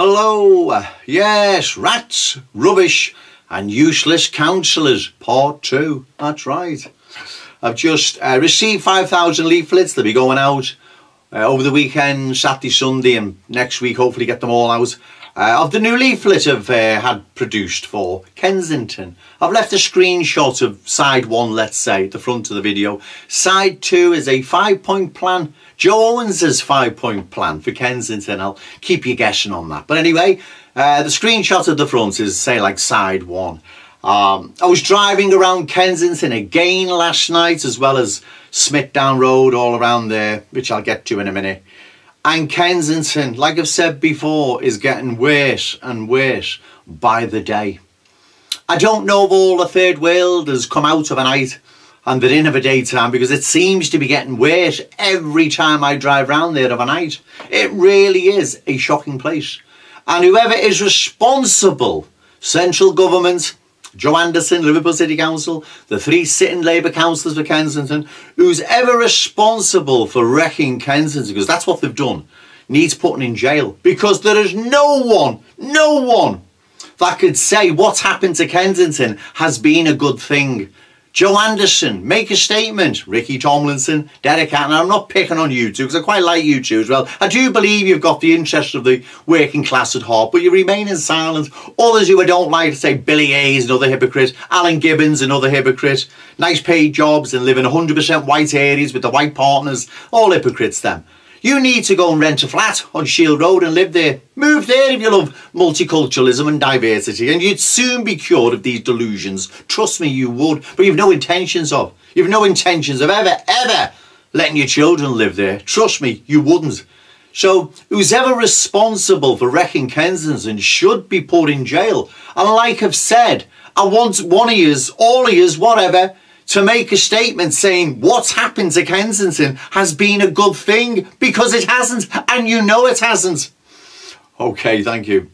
Hello, yes, rats, rubbish and useless councillors, part two, that's right. I've just uh, received 5,000 leaflets, they'll be going out uh, over the weekend, Saturday, Sunday and next week hopefully get them all out. Uh, of the new leaflet I've uh, had produced for Kensington. I've left a screenshot of side one, let's say, the front of the video. Side two is a five point plan Joe Owens' five point plan for Kensington. I'll keep you guessing on that. But anyway, uh, the screenshot of the front is, say, like side one. Um, I was driving around Kensington again last night, as well as Smithdown Road, all around there, which I'll get to in a minute. And Kensington, like I've said before, is getting worse and worse by the day. I don't know if all the third world has come out of a night and they're in of a daytime because it seems to be getting worse every time I drive round there of a night. It really is a shocking place. And whoever is responsible, central government, Joe Anderson, Liverpool City Council, the three sitting Labour councillors for Kensington, who's ever responsible for wrecking Kensington, because that's what they've done, needs putting in jail. Because there is no one, no one that could say what's happened to Kensington has been a good thing. Joe Anderson, make a statement. Ricky Tomlinson, Derek Hatton. I'm not picking on you two because I quite like you two as well. I do believe you've got the interest of the working class at heart, but you remain in silence. Others who I don't like say Billy Hayes, another hypocrite, Alan Gibbons, another hypocrite, nice paid jobs and live in 100% white areas with the white partners, all hypocrites them. You need to go and rent a flat on Shield Road and live there. Move there if you love multiculturalism and diversity and you'd soon be cured of these delusions. Trust me, you would. But you've no intentions of. You've no intentions of ever, ever letting your children live there. Trust me, you wouldn't. So who's ever responsible for wrecking Kensington should be put in jail. And like I've said, I want one of yous, all of yous, whatever, to make a statement saying what's happened to Kensington has been a good thing because it hasn't and you know it hasn't. Okay, thank you.